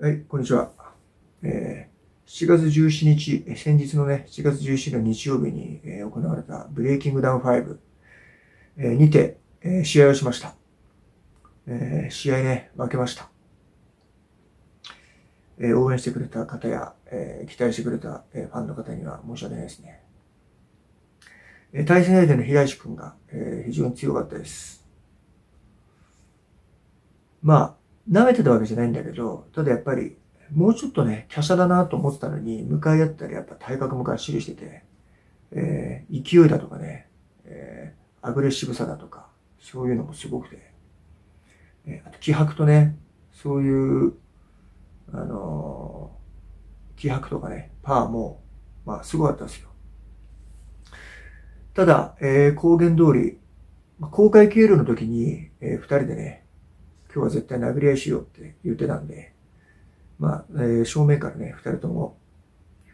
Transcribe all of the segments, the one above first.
はい、こんにちは。えー、7月17日、先日のね、7月17日の日曜日に、えー、行われたブレイキングダウン5、えー、にて、えー、試合をしました。えー、試合ね、負けました。えー、応援してくれた方や、えー、期待してくれた、えー、ファンの方には申し訳ないですね。えー、対戦相手の平石くんが、えー、非常に強かったです。まあ、舐めてたわけじゃないんだけど、ただやっぱり、もうちょっとね、華奢だなと思ってたのに、向かい合ったらやっぱ体格もがっしりしてて、えー、勢いだとかね、えー、アグレッシブさだとか、そういうのもすごくて、えー、あと気迫とね、そういう、あのー、気迫とかね、パワーも、まあ、すごかったですよ。ただ、えー、公言通り、公開経路の時に、えー、二人でね、今日は絶対殴り合いしようって言ってたんで、まあ、えー、正面からね、二人とも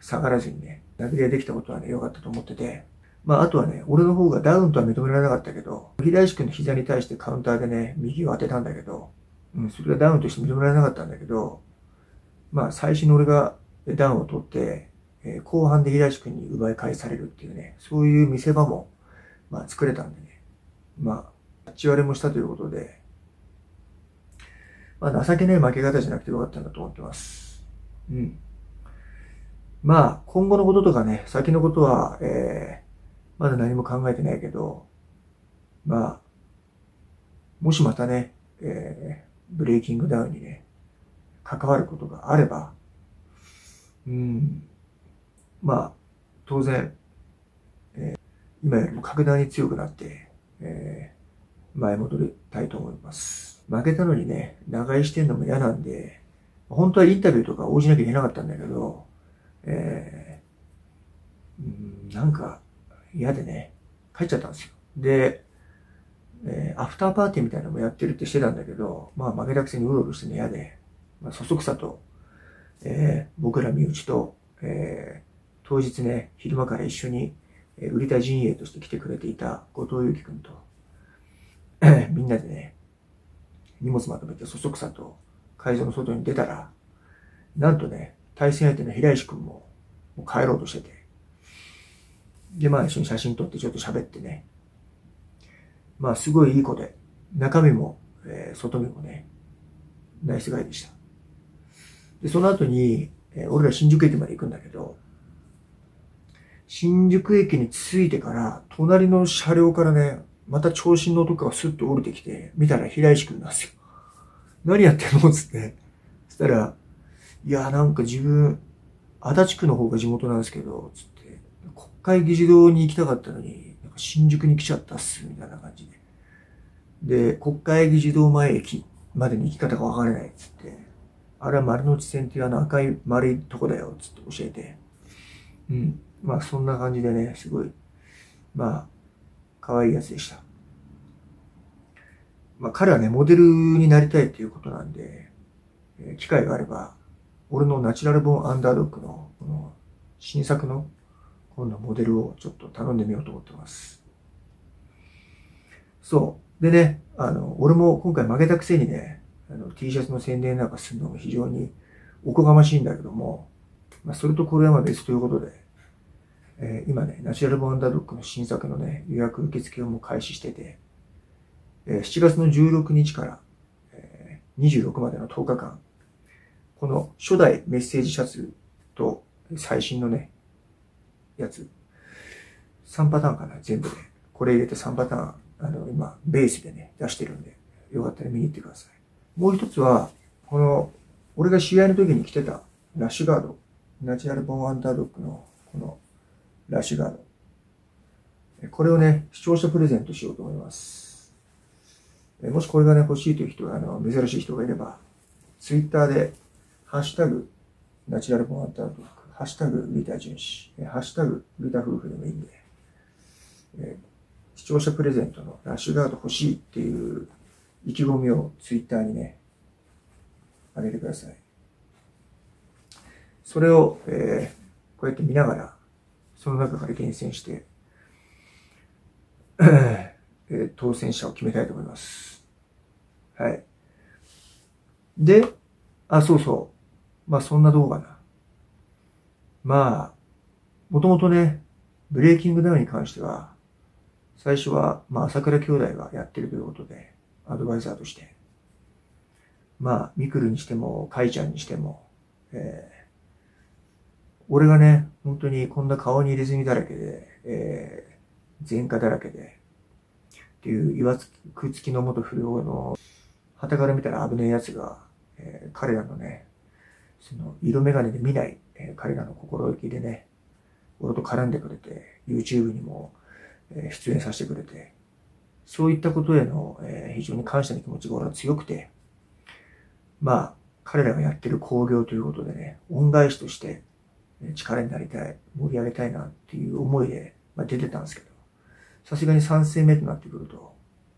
下がらずにね、殴り合いできたことはね、良かったと思ってて、まあ、あとはね、俺の方がダウンとは認められなかったけど、平石君の膝に対してカウンターでね、右を当てたんだけど、うん、それがダウンとして認められなかったんだけど、まあ、最初に俺がダウンを取って、えー、後半で平石君に奪い返されるっていうね、そういう見せ場も、まあ、作れたんでね、まあ、立ち割れもしたということで、まあ、情けない負け方じゃなくてよかったんだと思ってます。うん。まあ、今後のこととかね、先のことは、えー、まだ何も考えてないけど、まあ、もしまたね、えー、ブレイキングダウンにね、関わることがあれば、うん、まあ、当然、えー、今よりも格段に強くなって、えー、前戻りたいと思います。負けたのにね、長居してんのも嫌なんで、本当はインタビューとか応じなきゃいけなかったんだけど、えー、なんか嫌でね、帰っちゃったんですよ。で、えー、アフターパーティーみたいなのもやってるってしてたんだけど、まあ負けたくせにうろうろしてね嫌で、まあ、そそくさと、えー、僕ら身内と、えー、当日ね、昼間から一緒に、えー、売りた陣営として来てくれていた後藤祐樹君と、みんなでね、荷物まとめてそそくさと会場の外に出たら、なんとね、対戦相手の平石くんももう帰ろうとしてて、で、まあ一緒に写真撮ってちょっと喋ってね、まあすごいいい子で、中身も、えー、外身もね、ナイスガイでした。で、その後に、えー、俺ら新宿駅まで行くんだけど、新宿駅に着いてから、隣の車両からね、また長身の男がスッと降りてきて、見たら平石くんなんですよ。何やってんの？つって。そしたら、いや、なんか自分、足立区の方が地元なんですけど、つって、国会議事堂に行きたかったのに、なんか新宿に来ちゃったっす、みたいな感じで。で、国会議事堂前駅までに行き方がわからない、つって。あれは丸の内線っていうあの赤い丸いとこだよ、つって教えて。うん。まあそんな感じでね、すごい、まあ、可愛いやつでした。まあ彼はね、モデルになりたいっていうことなんで、えー、機会があれば、俺のナチュラルボーンアンダードッグの、この、新作の、今度モデルをちょっと頼んでみようと思ってます。そう。でね、あの、俺も今回負けたくせにね、あの、T シャツの宣伝なんかするのも非常におこがましいんだけども、まあ、それとこれは別ということで、えー、今ね、ナチュラルボンダードッグの新作のね、予約受付をもう開始してて、えー、7月の16日から、えー、26までの10日間、この初代メッセージシャツと最新のね、やつ、3パターンかな、全部で。これ入れて3パターン、あの、今、ベースでね、出してるんで、よかったら見に行ってください。もう一つは、この、俺が試合の時に着てたラッシュガード、ナチュラルボーンアンダードッグの、このラッシュガード。これをね、視聴者プレゼントしようと思います。もしこれがね、欲しいという人が、あの、珍しい人がいれば、ツイッターで、ハッシュタグ、ナチュラルボンアンタートーク、ハッシュタグ、リタ純子、ハッシュタグ、リタ夫婦でもいいんで、え視聴者プレゼントのラッシュガード欲しいっていう意気込みをツイッターにね、あげてください。それを、えー、こうやって見ながら、その中から厳選して、えー、当選者を決めたいと思います。はい。で、あ、そうそうまあそんな動画な。まあ、もともとね、ブレイキングダウンに関しては、最初は、まあ朝倉兄弟がやってるということで、アドバイザーとして。まあ、ミクルにしても、カイちゃんにしても、えー、俺がね、本当にこんな顔に入れ墨だらけで、えー、前科だらけで、っていう岩つくつきの元不良の、旗から見たら危ねえ奴が、えー、彼らのね、その色眼鏡で見ない、えー、彼らの心意気でね、俺と絡んでくれて、YouTube にも、えー、出演させてくれて、そういったことへの、えー、非常に感謝の気持ちが俺は強くて、まあ、彼らがやってる興行ということでね、恩返しとして力になりたい、盛り上げたいなっていう思いで、まあ、出てたんですけど、さすがに3戦目となってくると、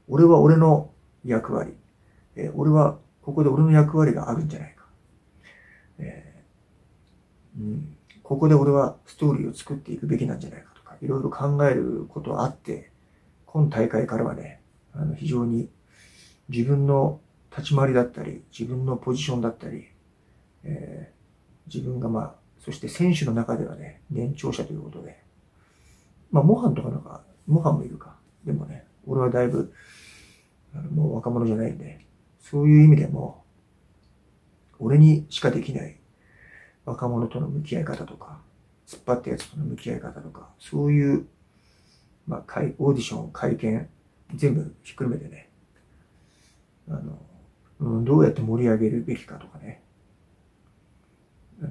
俺は俺の役割、えー、俺はここで俺の役割があるんじゃないか。えー、うん、ここで俺はストーリーを作っていくべきなんじゃないかとか、いろいろ考えることはあって、今大会からはね、あの非常に自分の立ち回りだったり、自分のポジションだったり、えー、自分がまあ、そして選手の中ではね、年長者ということで、まあ、モハンとかなんか、モハンもいるか。でもね、俺はだいぶ、もう若者じゃないんで、そういう意味でも、俺にしかできない若者との向き合い方とか、突っ張ったやつとの向き合い方とか、そういう、まあ、オーディション、会見、全部ひっくるめてね、あの、うん、どうやって盛り上げるべきかとかね、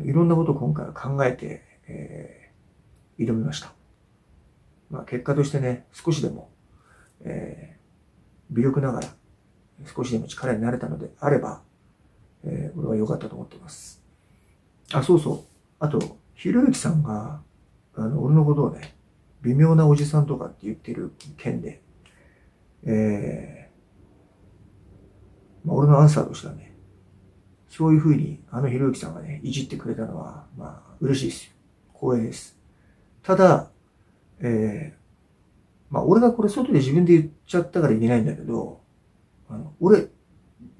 いろんなことを今回は考えて、えー、挑みました。まあ、結果としてね、少しでも、えー、微力ながら、少しでも力になれたのであれば、えー、俺は良かったと思っています。あ、そうそう。あと、ひろゆきさんが、あの、俺のことをね、微妙なおじさんとかって言ってる件で、えー、まあ、俺のアンサーとしてはね、そういうふうに、あのひろゆきさんがね、いじってくれたのは、まあ、嬉しいですよ。光栄です。ただ、えー、まあ、俺がこれ外で自分で言っちゃったから言えないんだけど、あの、俺、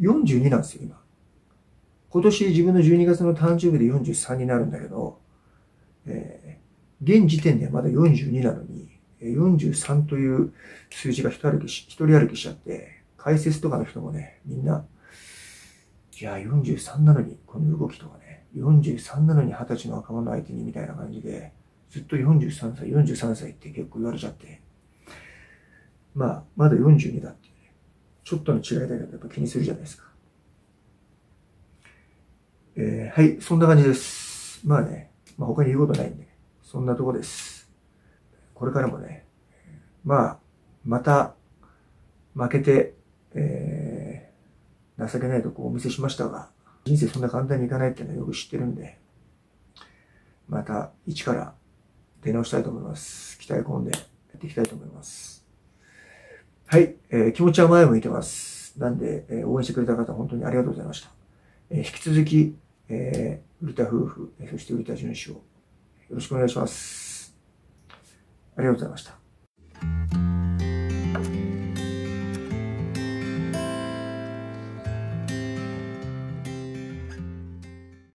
42なんですよ、今。今年自分の12月の誕生日で43になるんだけど、えー、現時点ではまだ42なのに、43という数字が一歩きし、一人歩きしちゃって、解説とかの人もね、みんな、いや、43なのに、この動きとかね、43なのに20歳の若者相手にみたいな感じで、ずっと43歳、43歳って結構言われちゃって、まあ、まだ42だってね、ちょっとの違いだけどやっぱ気にするじゃないですか。えー、はい、そんな感じです。まあね、まあ他に言うことないんで、そんなとこです。これからもね、まあ、また、負けて、えー、情けないとこをお見せしましたが、人生そんな簡単にいかないっていうのはよく知ってるんで、また一から出直したいと思います。期待込んでやっていきたいと思います。はい、えー、気持ちは前向いてます。なんで、えー、応援してくれた方本当にありがとうございました。えー、引き続き、えー、売田夫婦、そして売田純子をよろしくお願いします。ありがとうございました。